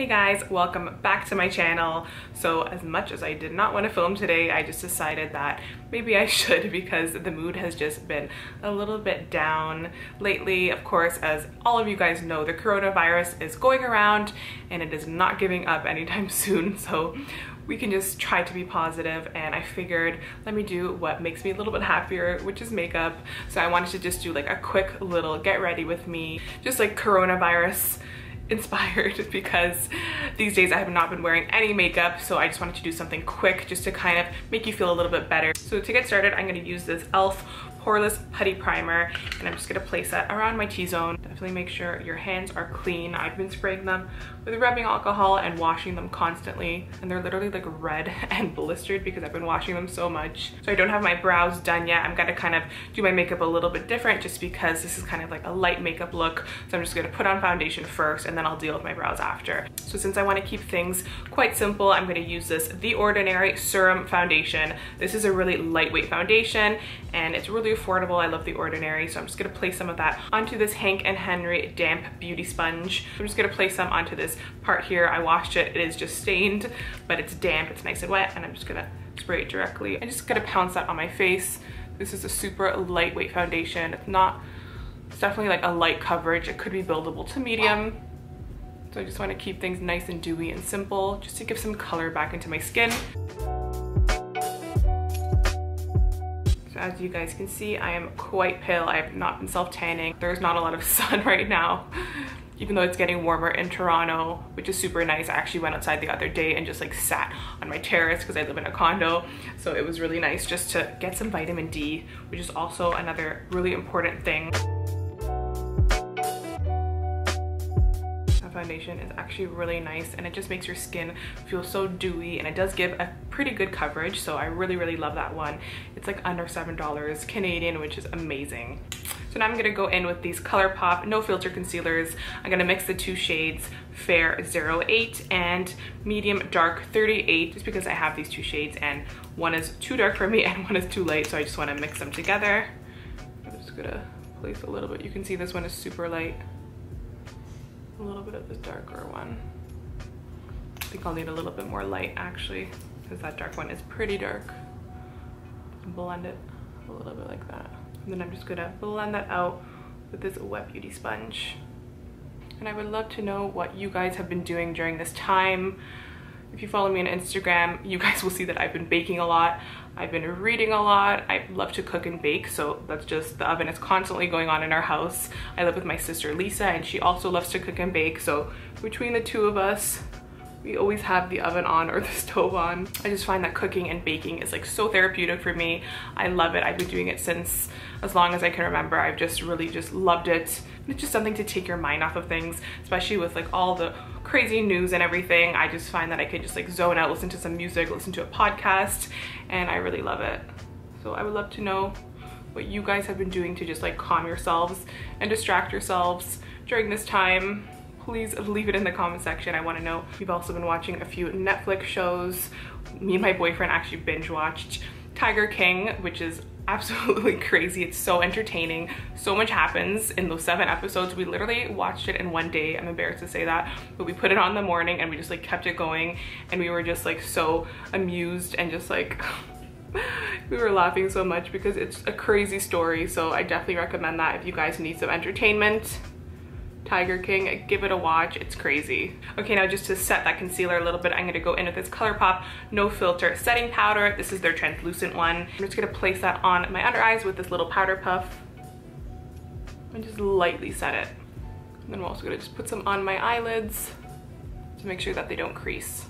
Hey guys, welcome back to my channel. So as much as I did not want to film today, I just decided that maybe I should because the mood has just been a little bit down lately. Of course, as all of you guys know, the coronavirus is going around and it is not giving up anytime soon. So we can just try to be positive and I figured let me do what makes me a little bit happier which is makeup so I wanted to just do like a quick little get ready with me just like coronavirus inspired because these days I have not been wearing any makeup so I just wanted to do something quick just to kind of make you feel a little bit better. So to get started I'm going to use this e.l.f. Poreless Putty Primer and I'm just to place that around my T-zone. Definitely make sure your hands are clean. I've been spraying them with rubbing alcohol and washing them constantly and they're literally like red and blistered because I've been washing them so much. So I don't have my brows done yet. I'm gonna kind of do my makeup a little bit different just because this is kind of like a light makeup look. So I'm just gonna put on foundation first and then I'll deal with my brows after. So since I wanna keep things quite simple, I'm gonna use this The Ordinary Serum Foundation. This is a really lightweight foundation and it's really affordable. I love The Ordinary. So I'm just gonna place some of that onto this Hank and Henry Damp Beauty Sponge. I'm just gonna place some onto this part here. I washed it, it is just stained, but it's damp, it's nice and wet, and I'm just gonna spray it directly. I'm just gonna pounce that on my face. This is a super lightweight foundation. It's not, it's definitely like a light coverage. It could be buildable to medium. So I just wanna keep things nice and dewy and simple, just to give some color back into my skin. As you guys can see, I am quite pale. I have not been self-tanning. There's not a lot of sun right now even though it's getting warmer in Toronto, which is super nice. I actually went outside the other day and just like sat on my terrace because I live in a condo. So it was really nice just to get some vitamin D, which is also another really important thing. Foundation is actually really nice and it just makes your skin feel so dewy and it does give a pretty good coverage so I really really love that one it's like under seven dollars Canadian which is amazing so now I'm gonna go in with these ColourPop No Filter Concealers. I'm gonna mix the two shades Fair 08 and Medium Dark 38 just because I have these two shades and one is too dark for me and one is too light so I just wanna mix them together. I'm just gonna place a little bit. You can see this one is super light. A little bit of this darker one. I think I'll need a little bit more light actually because that dark one is pretty dark. Blend it a little bit like that. And then I'm just gonna blend that out with this wet beauty sponge. And I would love to know what you guys have been doing during this time. If you follow me on Instagram, you guys will see that I've been baking a lot. I've been reading a lot. I love to cook and bake, so that's just, the oven is constantly going on in our house. I live with my sister Lisa, and she also loves to cook and bake, so between the two of us, we always have the oven on or the stove on. I just find that cooking and baking is like so therapeutic for me. I love it. I've been doing it since as long as I can remember. I've just really just loved it. It's just something to take your mind off of things, especially with like all the crazy news and everything. I just find that I could just like zone out, listen to some music, listen to a podcast, and I really love it. So I would love to know what you guys have been doing to just like calm yourselves and distract yourselves during this time please leave it in the comment section. I wanna know. We've also been watching a few Netflix shows. Me and my boyfriend actually binge watched Tiger King, which is absolutely crazy. It's so entertaining. So much happens in those seven episodes. We literally watched it in one day. I'm embarrassed to say that, but we put it on the morning and we just like kept it going and we were just like so amused and just like we were laughing so much because it's a crazy story. So I definitely recommend that if you guys need some entertainment. Tiger King, give it a watch, it's crazy. Okay, now just to set that concealer a little bit, I'm gonna go in with this ColourPop No Filter Setting Powder. This is their translucent one. I'm just gonna place that on my under eyes with this little powder puff and just lightly set it. And then we're also gonna just put some on my eyelids to make sure that they don't crease.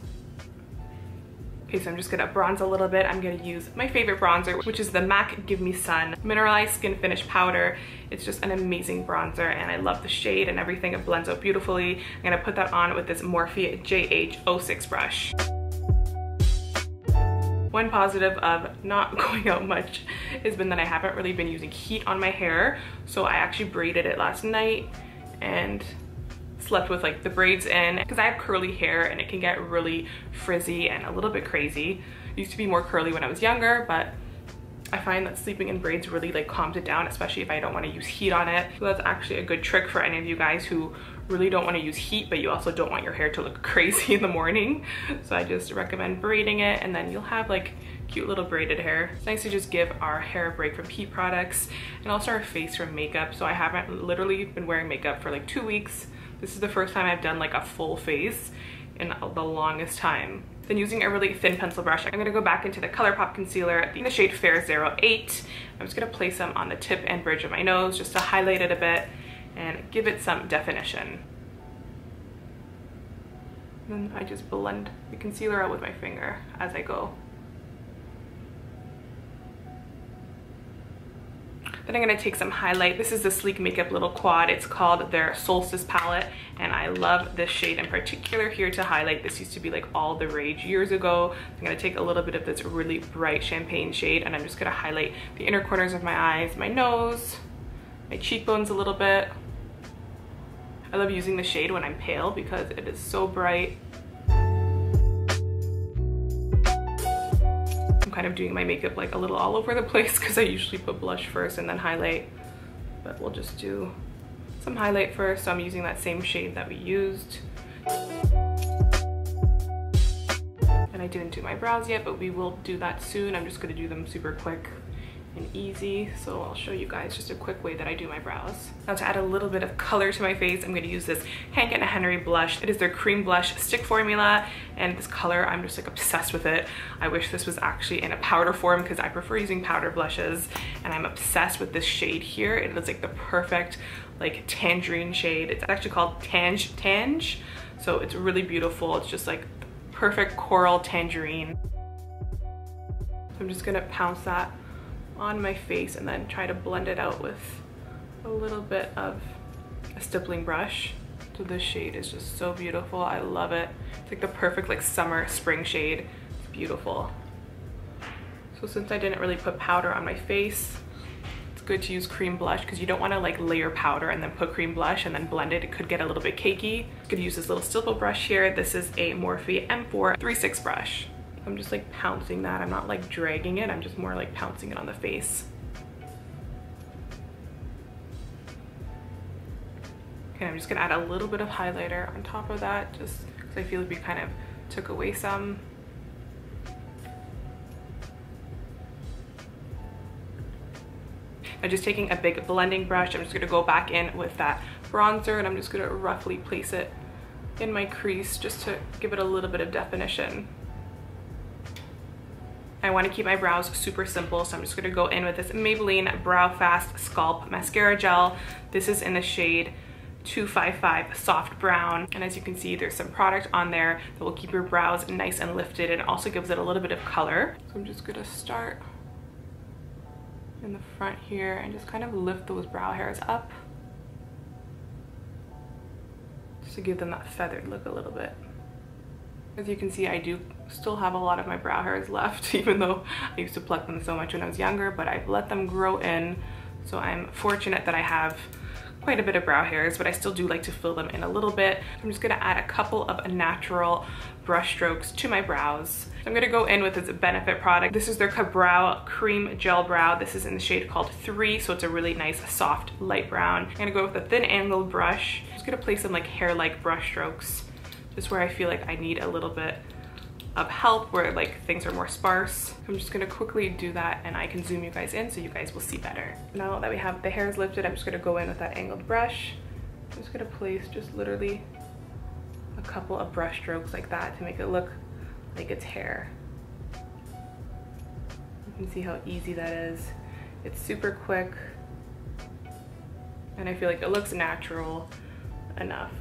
Okay, so I'm just gonna bronze a little bit. I'm gonna use my favorite bronzer, which is the MAC Give Me Sun Mineralized Skin Finish Powder. It's just an amazing bronzer and I love the shade and everything. It blends out beautifully. I'm gonna put that on with this Morphe JH06 brush. One positive of not going out much has been that I haven't really been using heat on my hair. So I actually braided it last night and slept with like the braids in because I have curly hair and it can get really frizzy and a little bit crazy. Used to be more curly when I was younger, but I find that sleeping in braids really like calms it down, especially if I don't want to use heat on it. So that's actually a good trick for any of you guys who really don't want to use heat, but you also don't want your hair to look crazy in the morning. So I just recommend braiding it and then you'll have like cute little braided hair. It's nice to just give our hair a break from heat products and also our face from makeup. So I haven't literally been wearing makeup for like two weeks. This is the first time I've done like a full face in the longest time. Then using a really thin pencil brush, I'm gonna go back into the ColourPop concealer in the shade Fair 08. I'm just gonna place them on the tip and bridge of my nose just to highlight it a bit and give it some definition. Then I just blend the concealer out with my finger as I go. Then I'm gonna take some highlight. This is the Sleek Makeup Little Quad. It's called their Solstice palette, and I love this shade in particular here to highlight. This used to be like all the rage years ago. I'm gonna take a little bit of this really bright champagne shade, and I'm just gonna highlight the inner corners of my eyes, my nose, my cheekbones a little bit. I love using the shade when I'm pale because it is so bright. Kind of doing my makeup like a little all over the place because I usually put blush first and then highlight. But we'll just do some highlight first. So I'm using that same shade that we used. And I didn't do my brows yet, but we will do that soon. I'm just gonna do them super quick and easy. So I'll show you guys just a quick way that I do my brows. Now to add a little bit of color to my face, I'm gonna use this Hank and Henry blush. It is their cream blush stick formula and this color, I'm just like obsessed with it. I wish this was actually in a powder form because I prefer using powder blushes and I'm obsessed with this shade here. It is like the perfect like tangerine shade. It's actually called Tang Tang. So it's really beautiful. It's just like perfect coral tangerine. I'm just gonna pounce that on my face and then try to blend it out with a little bit of a stippling brush. So this shade is just so beautiful. I love it. It's like the perfect like summer spring shade. It's beautiful. So since I didn't really put powder on my face, it's good to use cream blush because you don't want to like layer powder and then put cream blush and then blend it. It could get a little bit cakey. I'm gonna use this little stipple brush here. This is a Morphe M4 3-6 brush. I'm just like pouncing that. I'm not like dragging it. I'm just more like pouncing it on the face. Okay, I'm just gonna add a little bit of highlighter on top of that just because I feel like we kind of took away some. I'm just taking a big blending brush. I'm just gonna go back in with that bronzer and I'm just gonna roughly place it in my crease just to give it a little bit of definition. I want to keep my brows super simple, so I'm just going to go in with this Maybelline Brow Fast Sculpt Mascara Gel. This is in the shade 255 Soft Brown. And as you can see, there's some product on there that will keep your brows nice and lifted and also gives it a little bit of color. So I'm just going to start in the front here and just kind of lift those brow hairs up just to give them that feathered look a little bit. As you can see, I do still have a lot of my brow hairs left, even though I used to pluck them so much when I was younger, but I've let them grow in. So I'm fortunate that I have quite a bit of brow hairs, but I still do like to fill them in a little bit. I'm just gonna add a couple of natural brush strokes to my brows. I'm gonna go in with this Benefit product. This is their Ka-Brow Cream Gel Brow. This is in the shade called 3, so it's a really nice, soft, light brown. I'm gonna go with a thin angled brush. I'm just gonna place some like hair-like brush strokes just where I feel like I need a little bit of help where like things are more sparse. I'm just gonna quickly do that and I can zoom you guys in so you guys will see better. Now that we have the hairs lifted, I'm just gonna go in with that angled brush. I'm just gonna place just literally a couple of brush strokes like that to make it look like it's hair. You can see how easy that is. It's super quick and I feel like it looks natural enough.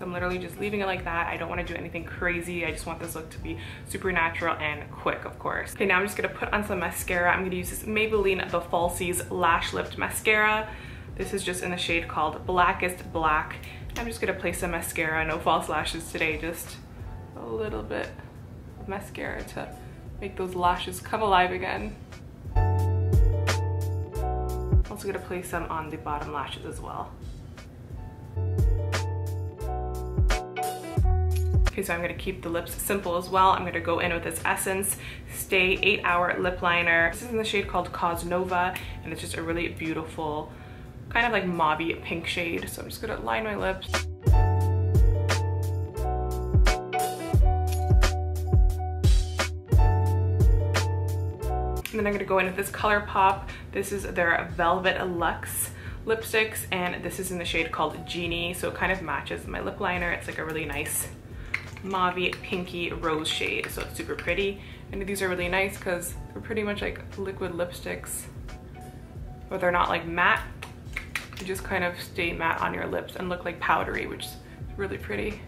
I'm literally just leaving it like that. I don't want to do anything crazy. I just want this look to be super natural and quick, of course. Okay, now I'm just going to put on some mascara. I'm going to use this Maybelline The Falsies Lash Lift Mascara. This is just in the shade called Blackest Black. I'm just going to place some mascara. No false lashes today, just a little bit of mascara to make those lashes come alive again. Also going to place some on the bottom lashes as well. So I'm gonna keep the lips simple as well. I'm gonna go in with this Essence Stay 8 Hour Lip Liner. This is in the shade called Cosnova, and it's just a really beautiful kind of like mauvey pink shade. So I'm just gonna line my lips. And then I'm gonna go in with this ColourPop. This is their Velvet Lux lipsticks and this is in the shade called Genie. So it kind of matches my lip liner. It's like a really nice mauvey pinky rose shade. So it's super pretty. And these are really nice because they're pretty much like liquid lipsticks, but they're not like matte. They just kind of stay matte on your lips and look like powdery, which is really pretty.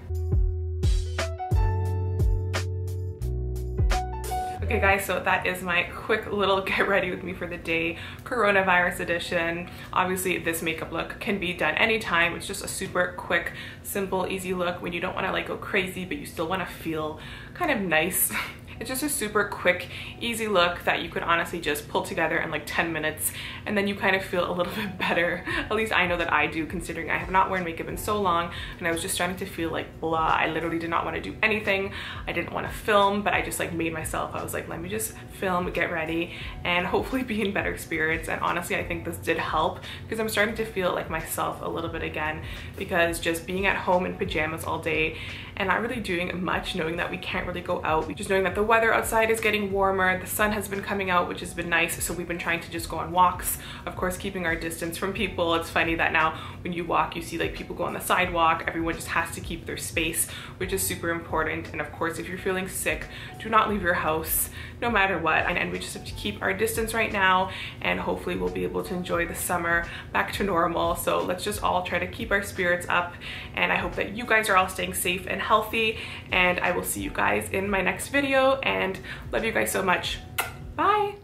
Okay guys, so that is my quick little get ready with me for the day coronavirus edition. Obviously this makeup look can be done anytime. It's just a super quick, simple, easy look when you don't wanna like go crazy, but you still wanna feel kind of nice It's just a super quick, easy look that you could honestly just pull together in like 10 minutes and then you kind of feel a little bit better. At least I know that I do considering I have not worn makeup in so long and I was just starting to feel like blah. I literally did not want to do anything. I didn't want to film, but I just like made myself, I was like, let me just film, get ready and hopefully be in better spirits. And honestly, I think this did help because I'm starting to feel like myself a little bit again because just being at home in pajamas all day and not really doing much knowing that we can't really go out, just knowing that the weather outside is getting warmer. The sun has been coming out, which has been nice. So we've been trying to just go on walks. Of course, keeping our distance from people. It's funny that now when you walk, you see like people go on the sidewalk. Everyone just has to keep their space, which is super important. And of course, if you're feeling sick, do not leave your house no matter what. And, and we just have to keep our distance right now. And hopefully we'll be able to enjoy the summer back to normal. So let's just all try to keep our spirits up. And I hope that you guys are all staying safe and healthy. And I will see you guys in my next video. And love you guys so much. Bye.